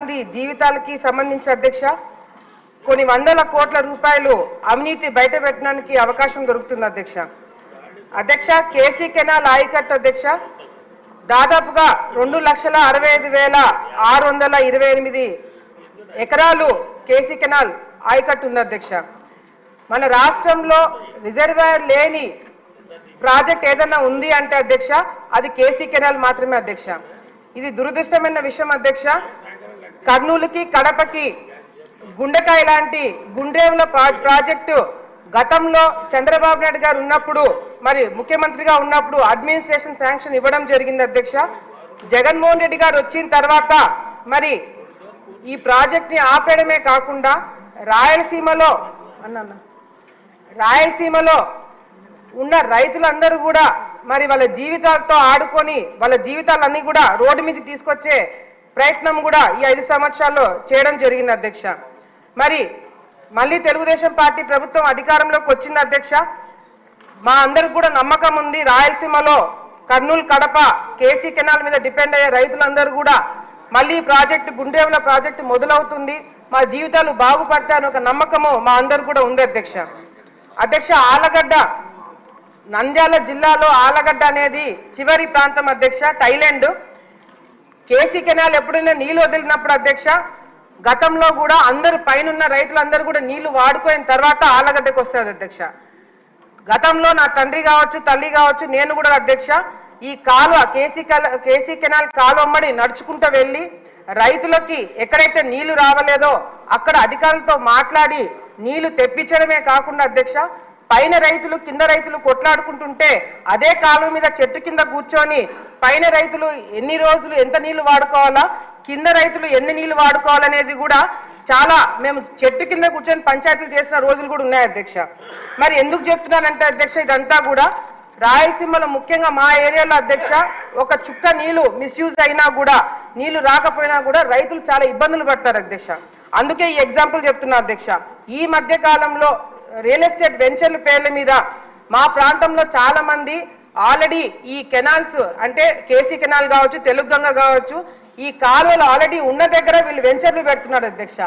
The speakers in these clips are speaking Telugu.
మంది జీవితాలకి సంబంధించిన అధ్యక్ష కొన్ని వందల కోట్ల రూపాయలు అవినీతి బయట పెట్టడానికి అవకాశం దొరుకుతుంది అధ్యక్ష. అధ్యక్ష కేసీ కెనాల్ ఆయకట్టు అధ్యక్ష దాదాపుగా రెండు లక్షల అరవై ఐదు వేల ఆరు వందల ఇరవై ఎనిమిది ఎకరాలు కేసీ కెనాల్ ఆయకట్టు ఉంది అధ్యక్ష. మన రాష్ట్రంలో రిజర్వాయర్ లేని ప్రాజెక్ట్ ఏదైనా ఉంది అంటే అధ్యక్ష అది కేసీ కెనాల్ మాత్రమే అధ్యక్ష. ఇది దురదృష్టమైన విషయం అధ్యక్ష. కర్నూలుకి కడపకి గుండెకాయ లాంటి గుండ్రేవుల ప్రాజెక్టు గతంలో చంద్రబాబు నాయుడు గారు ఉన్నప్పుడు మరి ముఖ్యమంత్రిగా ఉన్నప్పుడు అడ్మినిస్ట్రేషన్ శాంక్షన్ ఇవ్వడం జరిగింది అధ్యక్ష జగన్మోహన్ రెడ్డి గారు వచ్చిన తర్వాత మరి ఈ ప్రాజెక్ట్ని ఆపేయడమే కాకుండా రాయలసీమలో అన్న. రాయలసీమలో ఉన్న రైతులందరూ కూడా మరి వాళ్ళ జీవితాలతో ఆడుకొని వాళ్ళ జీవితాలన్నీ కూడా రోడ్డు మీద తీసుకొచ్చే ప్రయత్నం కూడా ఈ ఐదు సంవత్సరాల్లో చేయడం జరిగింది అధ్యక్ష. మరి మళ్ళీ తెలుగుదేశం పార్టీ ప్రభుత్వం అధికారంలోకి వచ్చింది అధ్యక్ష. మా అందరికి కూడా నమ్మకం ఉంది. రాయలసీమలో కర్నూలు కడప కేసీ కెనాల్ మీద డిపెండ్ అయ్యే రైతులందరూ కూడా మళ్ళీ ప్రాజెక్టు గుండేవుల ప్రాజెక్టు మొదలవుతుంది. మా జీవితాలు బాగుపడతాయని ఒక నమ్మకము మా అందరు కూడా ఉంది అధ్యక్ష. అధ్యక్ష ఆలగడ్డ నంద్యాల జిల్లాలో ఆలగడ్డ అనేది చివరి ప్రాంతం అధ్యక్ష థైలాండ్ కేసీ కెనాల్ ఎప్పుడైనా నీళ్ళు వదిలినప్పుడు అధ్యక్ష గతంలో కూడా అందరు పైనున్న రైతులందరూ కూడా నీళ్ళు వాడుకోయిన తర్వాత ఆలగడ్డకు వస్తుంది అధ్యక్ష. గతంలో నా తండ్రి కావచ్చు తల్లి కావచ్చు నేను కూడా అధ్యక్ష ఈ కాలువ కేసీ కెల- కేసీ కెనాల్ కాలువమ్మడి నడుచుకుంటూ వెళ్ళి రైతులకి ఎక్కడైతే నీళ్ళు రావలేదో అక్కడ అధికారులతో మాట్లాడి నీళ్ళు తెప్పించడమే కాకుండా అధ్యక్ష పైన రైతులు కింద రైతులు కొట్లాడుకుంటుంటే అదే కాలువ మీద చెట్టు కింద కూర్చొని పైన రైతులు ఎన్ని రోజులు ఎంత నీళ్ళు వాడుకోవాలా కింద రైతులు ఎన్ని నీళ్ళు వాడుకోవాలనేది కూడా చాలా మేము చెట్టు కింద కూర్చొని పంచాయతీలు చేసిన రోజులు కూడా ఉన్నాయి అధ్యక్ష. మరి ఎందుకు చెప్తున్నానంటే అధ్యక్ష ఇదంతా కూడా రాయలసీమలో ముఖ్యంగా మా ఏరియాలో అధ్యక్ష ఒక చుక్క నీళ్ళు మిస్యూజ్ అయినా కూడా నీళ్ళు రాకపోయినా కూడా రైతులు చాలా ఇబ్బందులు పడతారు అధ్యక్ష. అందుకే ఈ ఎగ్జాంపుల్ చెప్తున్నా అధ్యక్ష. ఈ మధ్య కాలంలో రియల్ ఎస్టేట్ వెంచర్ల పేర్ల మీద మా ప్రాంతంలో చాలా మంది ఆల్రెడీ ఈ కెనాల్స్ అంటే కేసీ కెనాల్ కావచ్చు తెలుగు గంగ కావచ్చు ఈ కాలువలు ఆల్రెడీ ఉన్న దగ్గర వీళ్ళు వెంచర్లు పెడుతున్నారు అధ్యక్ష.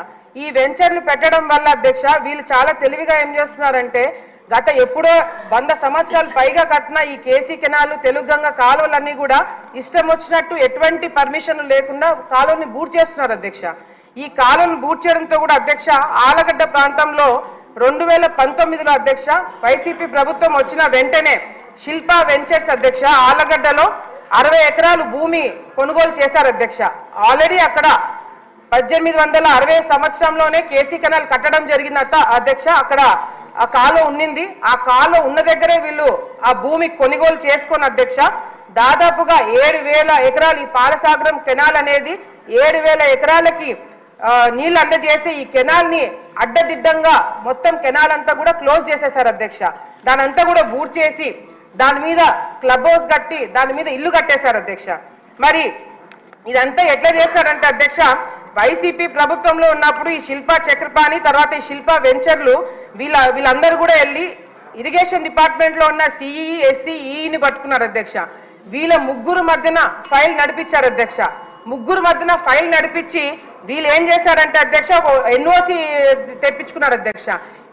ఈ వెంచర్లు పెట్టడం వల్ల అధ్యక్ష వీళ్ళు చాలా తెలివిగా ఏం చేస్తున్నారంటే గత ఎప్పుడో వంద సంవత్సరాలు పైగా కట్టిన ఈ కేసీ కెనాలు తెలుగు గంగ కాలువలన్నీ కూడా ఇష్టం వచ్చినట్టు ఎటువంటి పర్మిషన్ లేకుండా కాలువని బూట్ చేస్తున్నారు అధ్యక్ష. ఈ కాలువను బూట్ చేయడంతో కూడా అధ్యక్ష ఆలగడ్డ ప్రాంతంలో రెండు వేల పంతొమ్మిదిలో అధ్యక్ష వైసీపీ ప్రభుత్వం వచ్చిన వెంటనే శిల్పా వెంచర్స్ అధ్యక్ష ఆలగడ్డలో అరవై ఎకరాలు భూమి కొనుగోలు చేశారు అధ్యక్ష. ఆల్రెడీ అక్కడ పద్దెనిమిది వందల అరవై సంవత్సరంలోనే కేసీ కెనాల్ కట్టడం జరిగిందట అధ్యక్ష. అక్కడ ఆ కాలువ ఉండింది ఆ కాలువ ఉన్న దగ్గరే వీళ్ళు ఆ భూమి కొనుగోలు చేసుకుని అధ్యక్ష దాదాపుగా ఏడు వేల ఎకరాలు ఈ పాలసాగరం కెనాల్ అనేది ఏడు వేల ఎకరాలకి నీళ్ళు అందజేసి ఈ కెనాల్ని అడ్డదిడ్డంగా మొత్తం కెనాల్ అంతా కూడా క్లోజ్ చేసేసారు అధ్యక్ష. దానంతా కూడా బూట్ చేసి దాని మీద క్లబ్ హౌస్ కట్టి దాని మీద ఇల్లు కట్టేశారు అధ్యక్ష. మరి ఇదంతా ఎట్లా చేస్తారంటే అధ్యక్ష వైసీపీ ప్రభుత్వంలో ఉన్నప్పుడు ఈ శిల్ప చక్రపాణి తర్వాత ఈ శిల్ప వెంచర్లు వీళ్ళ వీళ్ళందరూ కూడా వెళ్ళి ఇరిగేషన్ డిపార్ట్మెంట్లో ఉన్న సిఈ ఎస్సీ ఈని పట్టుకున్నారు అధ్యక్ష. వీళ్ళ ముగ్గురు మధ్యన ఫైల్ నడిపించారు అధ్యక్ష. ముగ్గురు మధ్యన ఫైల్ నడిపించి వీళ్ళు ఏం చేశారంటే అధ్యక్ష ఎన్ఓసి తెప్పించుకున్నారు అధ్యక్ష.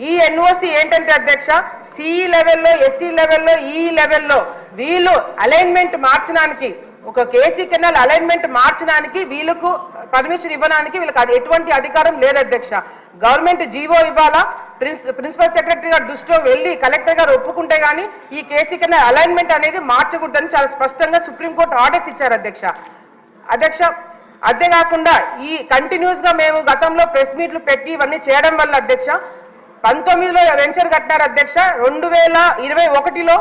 ఈ ఎన్ఓసి ఏంటంటే అధ్యక్ష సిఈ లెవెల్లో ఎస్సీ లెవెల్లో ఈ లెవెల్లో వీళ్ళు అలైన్మెంట్ మార్చడానికి ఒక కేసీ కెనాల్ అలైన్మెంట్ మార్చడానికి వీళ్ళకు పర్మిషన్ ఇవ్వడానికి వీళ్ళకి అది ఎటువంటి అధికారం లేదు అధ్యక్ష. గవర్నమెంట్ జీవో ఇవ్వాలా? ప్రిన్స్ ప్రిన్సిపల్ సెక్రటరీ గారు దృష్టిలో వెళ్ళి కలెక్టర్ గారు ఒప్పుకుంటే గానీ ఈ కేసీ కెనాల్ అలైన్మెంట్ అనేది మార్చకూడదని చాలా స్పష్టంగా సుప్రీంకోర్టు ఆర్డర్స్ ఇచ్చారు అధ్యక్ష. అధ్యక్ష అంతేకాకుండా ఈ కంటిన్యూస్గా మేము గతంలో ప్రెస్ మీట్లు పెట్టి ఇవన్నీ చేయడం వల్ల అధ్యక్ష పంతొమ్మిదిలో వెంచర్ కట్టినారు అధ్యక్ష రెండు వేల ఇరవై ఒకటిలో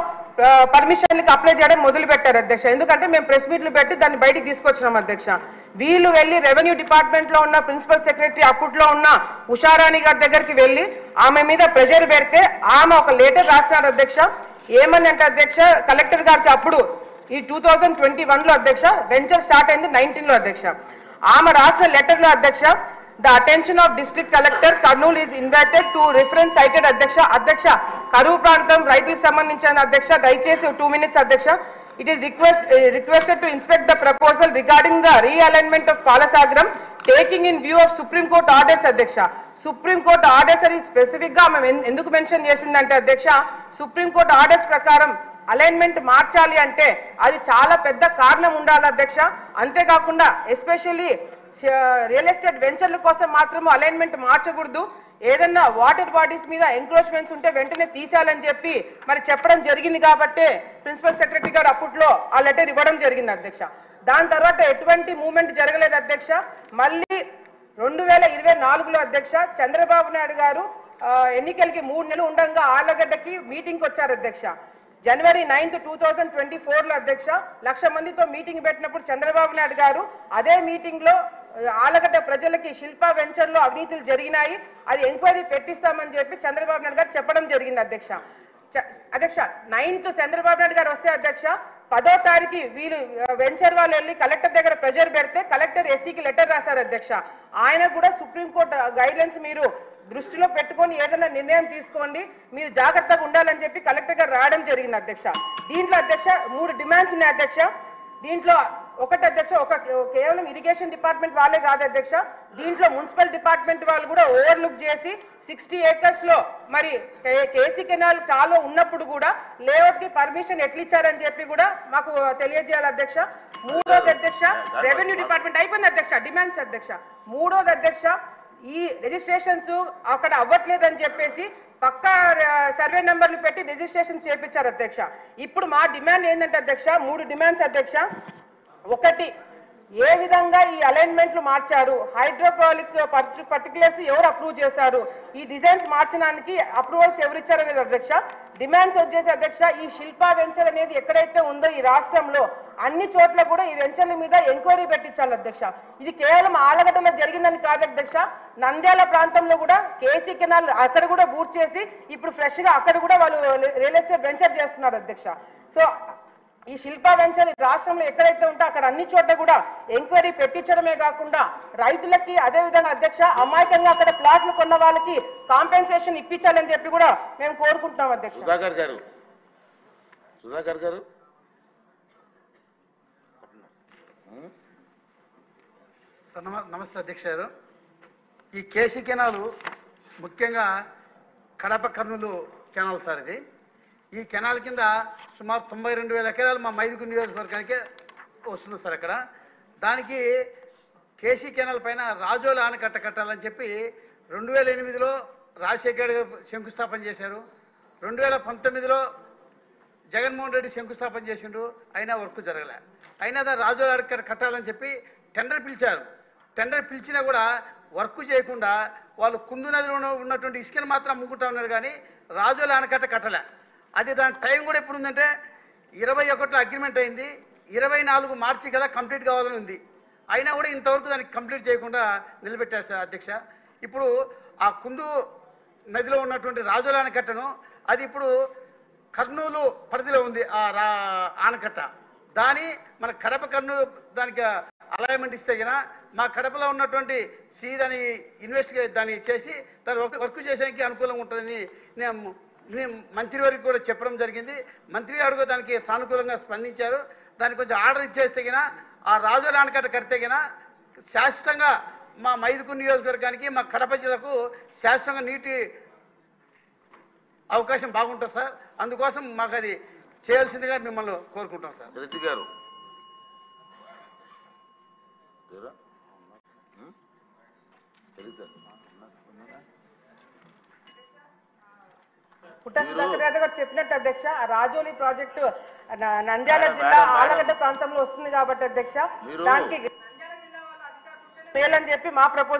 పర్మిషన్లకి అప్లై చేయడం మొదలు పెట్టారు అధ్యక్ష. ఎందుకంటే మేము ప్రెస్ మీట్లు పెట్టి దాన్ని బయటికి తీసుకొచ్చినాం అధ్యక్ష. వీళ్ళు వెళ్ళి రెవెన్యూ డిపార్ట్మెంట్లో ఉన్న ప్రిన్సిపల్ సెక్రటరీ అప్పట్లో ఉన్న ఉషారాణి గారి దగ్గరికి వెళ్ళి ఆమె మీద ప్రెషర్ పెడితే ఆమె ఒక లెటర్ రాసినారు అధ్యక్ష. ఏమని అంటే అధ్యక్ష కలెక్టర్ గారికి అప్పుడు ఈ టూ థౌజండ్ ట్వంటీ వన్లో అధ్యక్ష వెంచర్ స్టార్ట్ అయింది నైన్టీన్లో అధ్యక్ష. ఆమె రాసిన లెటర్లో అధ్యక్ష the attention of district collector Kurnool is invited to reference cited అధ్యక్ష అధ్యక్ష కరువు ప్రాంతం రైతులకు సంబంధించిన అధ్యక్ష దయచేసి టూ మినిట్స్ అధ్యక్ష. It is request requested to inspect the proposal regarding the realignment of Palasagaram taking in view of Supreme Court orders అధ్యక్ష. సుప్రీంకోర్టు ఆర్డర్స్ అని స్పెసిఫిక్గా ఆమె ఎందుకు మెన్షన్ చేసిందంటే అధ్యక్ష సుప్రీంకోర్టు ఆర్డర్స్ ప్రకారం అలైన్మెంట్ మార్చాలి అంటే అది చాలా పెద్ద కారణం ఉండాలి అధ్యక్ష. అంతేకాకుండా ఎస్పెషల్లీ రియల్ ఎస్టేట్ వెంచర్ల కోసం మాత్రము అలైన్మెంట్ మార్చకూడదు. ఏదన్నా వాటర్ బాడీస్ మీద ఎంక్రోచ్మెంట్స్ ఉంటే వెంటనే తీసేయాలని చెప్పి మరి చెప్పడం జరిగింది కాబట్టే ప్రిన్సిపల్ సెక్రటరీ గారు అప్పట్లో ఆ లెటర్ ఇవ్వడం జరిగింది అధ్యక్ష. దాని తర్వాత ఎటువంటి మూమెంట్ జరగలేదు అధ్యక్ష. మళ్ళీ రెండు వేల ఇరవై నాలుగులో అధ్యక్ష చంద్రబాబు నాయుడు గారు ఎన్నికలకి మూడు నెలలు ఉండగా ఆళ్ళగడ్డకి మీటింగ్కి వచ్చారు అధ్యక్ష. January ninth two thousand twenty ఫోర్లో అధ్యక్ష లక్ష మందితో మీటింగ్ పెట్టినప్పుడు చంద్రబాబు నాయుడు గారు అదే మీటింగ్లో ఆలగడ్డ ప్రజలకి శిల్పా వెంచర్లో అవినీతులు జరిగినాయి. అది ఎంక్వైరీ పెట్టిస్తామని చెప్పి చంద్రబాబు నాయుడు గారు చెప్పడం జరిగింది అధ్యక్ష. చ- అధ్యక్ష నైన్త్ చంద్రబాబు నాయుడు గారు వస్తే అధ్యక్ష పదో తారీఖు వీళ్ళు వెంచర్ వాళ్ళు వెళ్ళి కలెక్టర్ దగ్గర ప్రెజర్ పెడితే కలెక్టర్ ఎస్సీకి లెటర్ రాశారు అధ్యక్ష. ఆయన కూడా సుప్రీంకోర్టు గైడ్లైన్స్ మీరు దృష్టిలో పెట్టుకొని ఏదైనా నిర్ణయం తీసుకోండి. మీరు జాగ్రత్తగా ఉండాలని చెప్పి కలెక్టర్ గారు రావడం జరిగింది అధ్యక్ష. దీంట్లో అధ్యక్ష మూడు డిమాండ్స్ ఉన్నాయి అధ్యక్ష. దీంట్లో ఒకటి అధ్యక్ష ఒక కేవలం ఇరిగేషన్ డిపార్ట్మెంట్ వాళ్ళే కాదు అధ్యక్ష. దీంట్లో మున్సిపల్ డిపార్ట్మెంట్ వాళ్ళు కూడా ఓవర్లుక్ చేసి సిక్స్టీ ఏకర్స్లో మరి కేసీ కెనాల్ కాలువ ఉన్నప్పుడు కూడా లేఅవుట్కి పర్మిషన్ ఎట్లా ఇచ్చారని చెప్పి కూడా మాకు తెలియజేయాలి అధ్యక్ష. మూడోది అధ్యక్ష రెవెన్యూ డిపార్ట్మెంట్ అయిపోయింది అధ్యక్ష డిమాండ్స్ అధ్యక్ష. మూడోది అధ్యక్ష ఈ రిజిస్ట్రేషన్స్ అక్కడ అవ్వట్లేదని చెప్పేసి పక్కా సర్వే నెంబర్లు పెట్టి రిజిస్ట్రేషన్ చేపించారు అధ్యక్ష. ఇప్పుడు మా డిమాండ్ ఏంటంటే అధ్యక్ష మూడు డిమాండ్స్ అధ్యక్ష. ఒకటి ఏ విధంగా ఈ అలైన్మెంట్లు మార్చారు? హైడ్రోపాలిక్స్ పర్టికులర్స్ ఎవరు అప్రూవ్ చేశారు? ఈ డిజైన్స్ మార్చడానికి అప్రూవల్స్ ఎవరు ఇచ్చారనేది అధ్యక్ష. డిమాండ్స్ వచ్చేసి అధ్యక్ష? ఈ శిల్పా వెంచర్ అనేది ఎక్కడైతే ఉందో ఈ రాష్ట్రంలో అన్ని చోట్ల కూడా ఈ వెంచర్ల మీద ఎంక్వైరీ పెట్టించాలి అధ్యక్ష. ఇది కేవలం ఆలగడ్డలో జరిగిందని కాదు అధ్యక్ష. నంద్యాల ప్రాంతంలో కూడా కేసీ కెనాల్ అక్కడ కూడా బూట్ చేసి ఇప్పుడు ఫ్రెష్గా అక్కడ కూడా వాళ్ళు రియల్ ఎస్టేట్ వెంచర్ చేస్తున్నారు అధ్యక్ష. సో ఈ శిల్పా వెంచర్ ఈ రాష్ట్రంలో ఎక్కడైతే ఉంటే అక్కడ అన్ని చోట్ల కూడా ఎంక్వైరీ పెట్టించడమే కాకుండా రైతులకి అదే విధంగా అధ్యక్ష అమాయకంగా అక్కడ ప్లాట్లు కొన్న వాళ్ళకి కాంపెన్సేషన్ ఇప్పించాలని చెప్పి కూడా మేము కోరుకుంటున్నాం అధ్యక్ష. సుధాకర్ గారు. సుధాకర్ గారు. సార్ నమ నమస్తే అధ్యక్ష గారు. ఈ కేసీ కెనాలు ముఖ్యంగా కడప కర్నూలు కెనాల్ సార్ ఇది. ఈ కెనాల్ కింద సుమారు తొంభై రెండు వేల ఎకరాలు మా మైదుగు నియోజకవర్గానికి వస్తుంది సార్ అక్కడ. దానికి కేసీ కెనాల్ పైన రాజోల ఆనకట్ట కట్టాలని చెప్పి రెండు వేల ఎనిమిదిలో రాజశేఖర్ శంకుస్థాపన చేశారు. రెండు వేల పంతొమ్మిదిలో జగన్మోహన్ రెడ్డి శంకుస్థాపన చేసిండ్రు. అయినా వర్క్ జరగలే. అయినా దాన్ని రాజోల ఆనకట్ట కట్టాలని చెప్పి టెండర్ పిలిచారు. టెండర్ పిలిచినా కూడా వర్క్ చేయకుండా వాళ్ళు కుందు నదిలో ఉన్నటువంటి ఇసుకను మాత్రం అమ్ముకుంటా ఉన్నారు కానీ రాజోల ఆనకట్ట కట్టలే. అది దాని టైం కూడా ఎప్పుడు ఉందంటే ఇరవై ఒకటిలో అగ్రిమెంట్ అయింది. ఇరవై నాలుగు మార్చి కదా కంప్లీట్ కావాలని ఉంది. అయినా కూడా ఇంతవరకు దానికి కంప్లీట్ చేయకుండా నిలబెట్టారు సార్ అధ్యక్ష. ఇప్పుడు ఆ కుందు నదిలో ఉన్నటువంటి రాజుల ఆనకట్టను అది ఇప్పుడు కర్నూలు పరిధిలో ఉంది ఆ రా ఆనకట్ట. దాని మన కడప కర్నూలు దానికి అలైన్మెంట్ ఇస్తే కదా మా కడపలో ఉన్నటువంటి సి దాని ఇన్వెస్టిగేట్ దాన్ని చేసి దాని వర్క్ వర్క్ చేసేందుకు అనుకూలంగా ఉంటుందని నేను మంత్రి వారికి కూడా చెప్పడం జరిగింది. మంత్రి గారు దానికి సానుకూలంగా స్పందించారు. దానికి కొంచెం ఆర్డర్ ఇచ్చేస్తే గిన ఆ రాజుల ఆనకట్ట కడితే గిన శాశ్వతంగా మా మైదుకు నియోజకవర్గానికి మా కడప జిల్లాకు శాశ్వతంగా నీటి అవకాశం బాగుంటుంది సార్. అందుకోసం మాకు అది చేయాల్సిందిగా మిమ్మల్ని కోరుకుంటాం సార్. రితి గారు? గారు చెప్పినట్టు అధ్యక్ష రాజోలి ప్రాజెక్టు నంద్యాల జిల్లా ఆలగడ్డ ప్రాంతంలో వస్తుంది కాబట్టి అధ్యక్ష దానికి నంద్యాల జిల్లా వాళ్ళ అధికారులు చెప్పి మా ప్రపోజల్